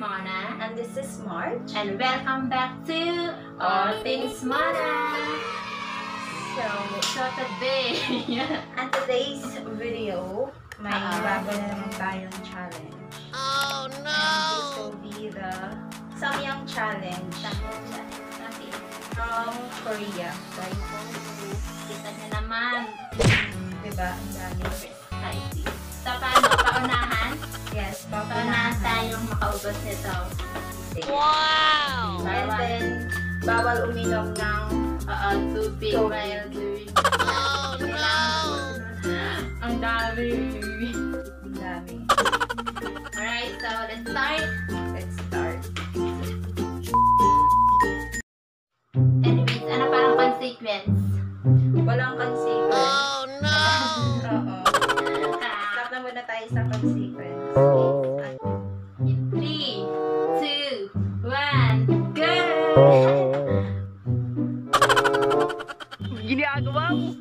Mona And this is March. and welcome back to All Things Mona. So, So today, and today's video, may Ah. bago na naman tayong challenge. Oh no! This will be the Samyang Challenge natin, from Korea. kita niyo naman, Diba? Ang dami. spicy. So paano, paunahan? Yes, Paunahan papunahan. tayong makaubos nito. And Bawal, then, bawal uminom ng uh, tubig Tubig. while doing Oh no! Ang dami. ang dami. Alright, so let's start. Let's start. Anyways, ano parang consequence? Walang consequence. Oh no! Oo. Stop na muna tayo sa consequence. In 3, 2, 1, go! Ginagawa mo.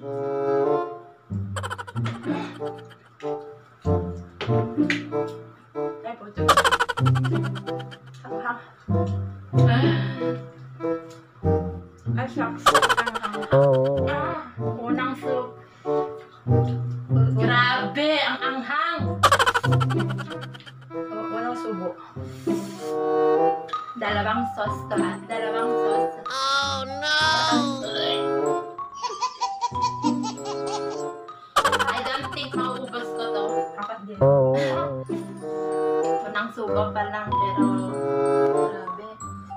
Dalawang sauce to ha. Dalawang sauce. Oh no! I don't think mauubos ko to. Apat din. Unang subo pa lang, pero grabe.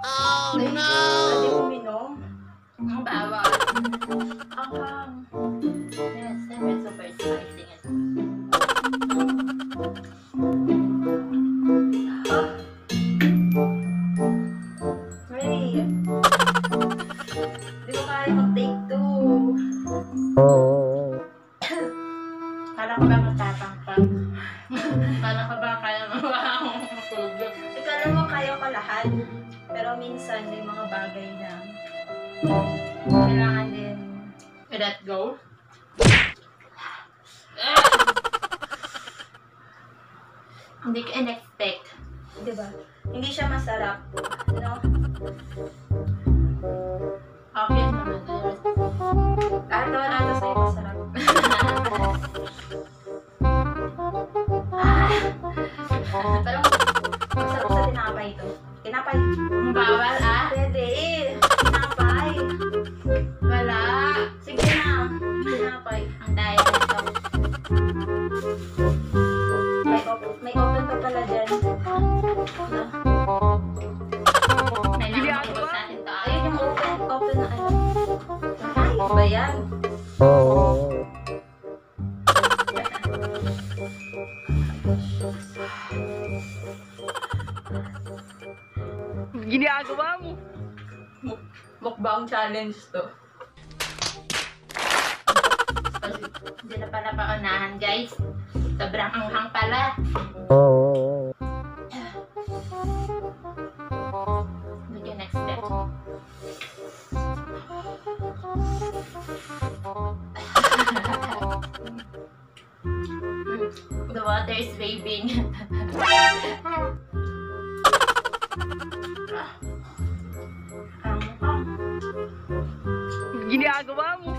Oh, no! Pwede uminom. Ang bawal. Ang hang. Yes, siyempre super spicy lahat. Pero minsan may mga bagay na kailangan din. Let go. Hindi ko in-expect. Di ba? Hindi siya masarap. No? Okay naman. Kahit naman ata sa'yo masarap. ba yan? Ginagawa mo. Mukbang challenge to. Hindi na pala paunahan guys. Sobrang anghang pala. Hindi The water is waving. Ang ang Ginagawa mo.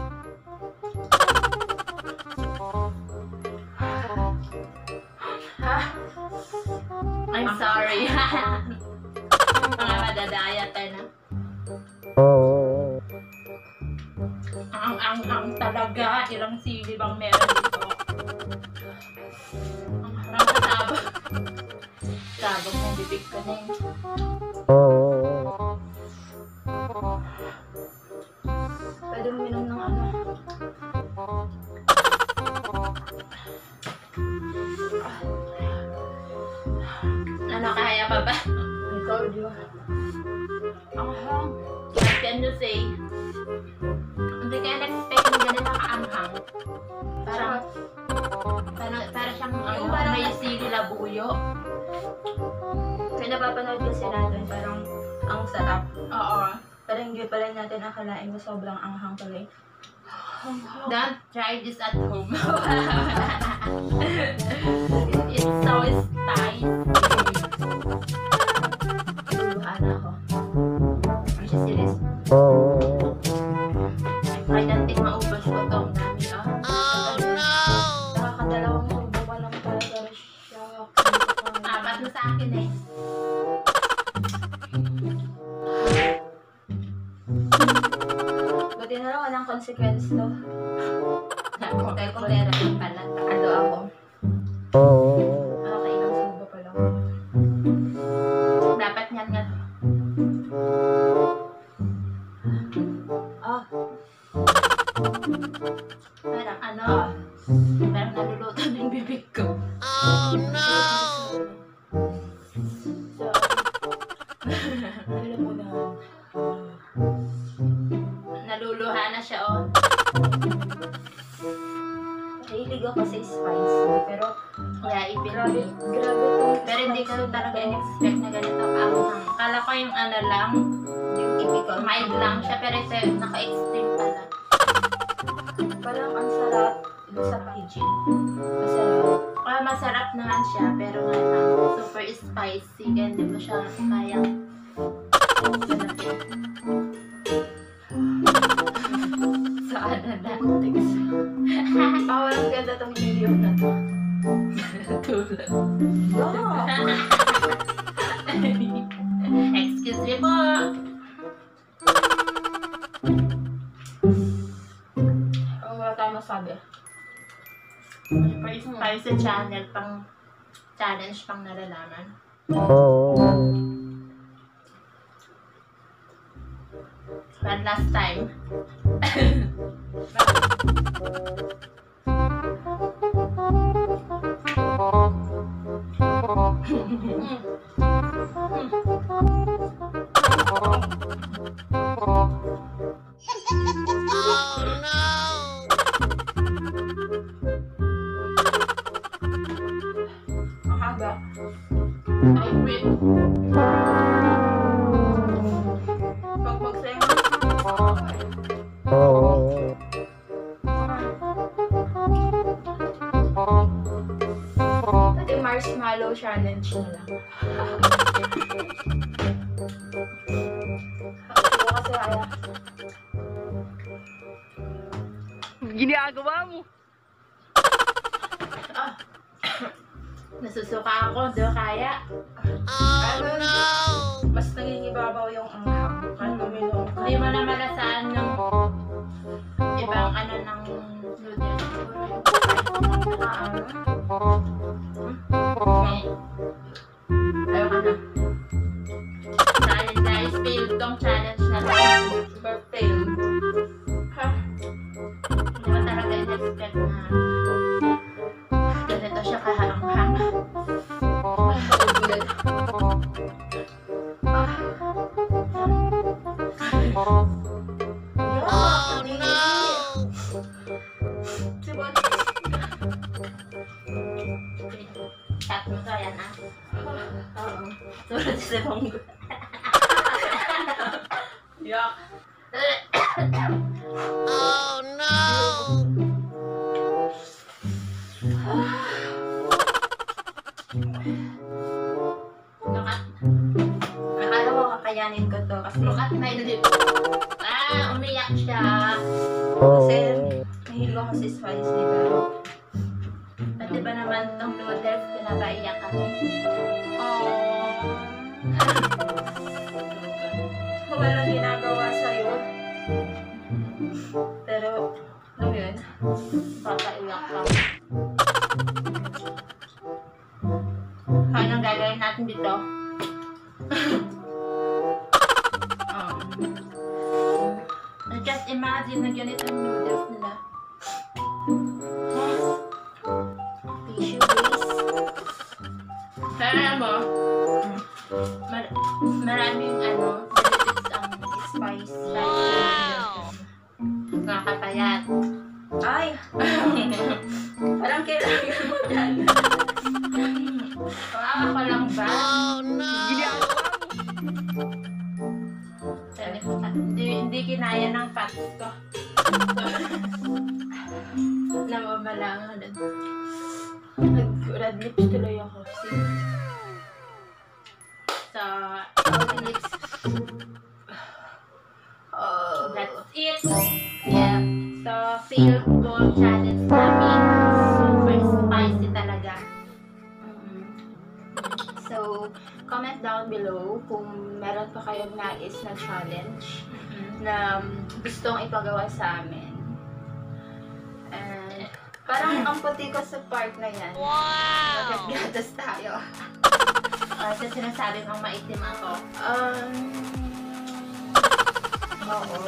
I'm sorry. Mga madadaya tayo na. Ang ang ang talaga. Ilang sili bang meron Sabog ng bibig ko na yun. Pwede uminom ng ano. Ano, kaya pa ba? I told you. Ang hang. What can you say? Hindi ka na-expect na ganito kaanghang. Parang, parang, para siyang ano, Yung parang- may sili labuyo. Kaya napapanood kasi natin, parang ang sarap. Oo. Pero hindi pa rin natin akalain na sobrang anghang pala eh. Don't try this at home. It's so spicy. Tuluhan ako. Ang sisilis. Kahit Buti na lang walang consequence to. Dahil kung meron yung pala. Ano ako? Okay lang subo pa lang. Dapat yan nga. Ah, Parang ano. Parang naluluto na yung bibig ko. so, spicy, pero Kaya grabe, ipinili. grabe tong Pero hindi ko talaga in-expect na ganito ang Kala ko yung ano lang, Yung typical. mild lang siya, pero ito naka-extreme pala. Parang ang sarap sa packaging. Masarap. Kaya masarap naman siya, pero nga lang, super spicy, kaya hindi mo siya kayang. So, ano? Ah, walang ganda tong video na to. Tulad. Yeah. Excuse me po. Oh, wala tayong masabi. Super spicy channel, pang challenge pang nalalaman. One last time. Ang challenge na lang. Kasi kaya. Ginagawa mo. Ah. Nasusuka ako, do kaya. Ano, Mas nangingibabaw yung anghang. Ano minum. Hindi mo na Lukat. Akala ko kakayanin ko to kasi Lukat na yun. Ah, umiyak siya. kasi mahilig ako pero At di ba naman tong noodles, pinapaiyak kami. oh walang ginagawa sa'yo pero ano yun Papaiyak ka. Anong gagawin natin dito? um, just imagine na ganito yung noodles nila. tissue please Kaya mo, fail goal challenge namin. Super spicy talaga. Mm. So, comment down below kung meron pa kayong nais na challenge na um, gustong ipagawa sa amin. And parang ang puti ko sa part na yan. Wow! Magagatas tayo. Kasi sinasabi mong maitim ako. Um, oo.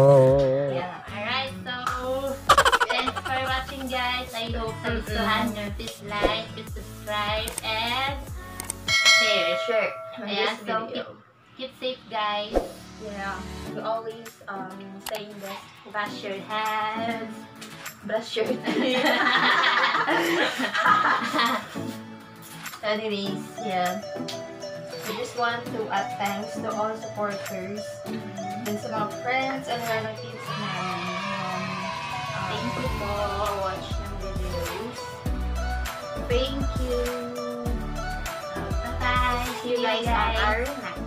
Oh. yeah. Alright, so thanks for watching guys. I hope nagustuhan nyo. Please like, please subscribe, and share. Sure. Ayan, so video. Keep safe guys. Yeah. We always um saying this. Wash your hands. Brush your teeth. Anyways, yeah. We just want to add thanks to all supporters, and sa mga friends and relatives Thank you po. watch ng videos. Thank you. Bye-bye. See you guys on our next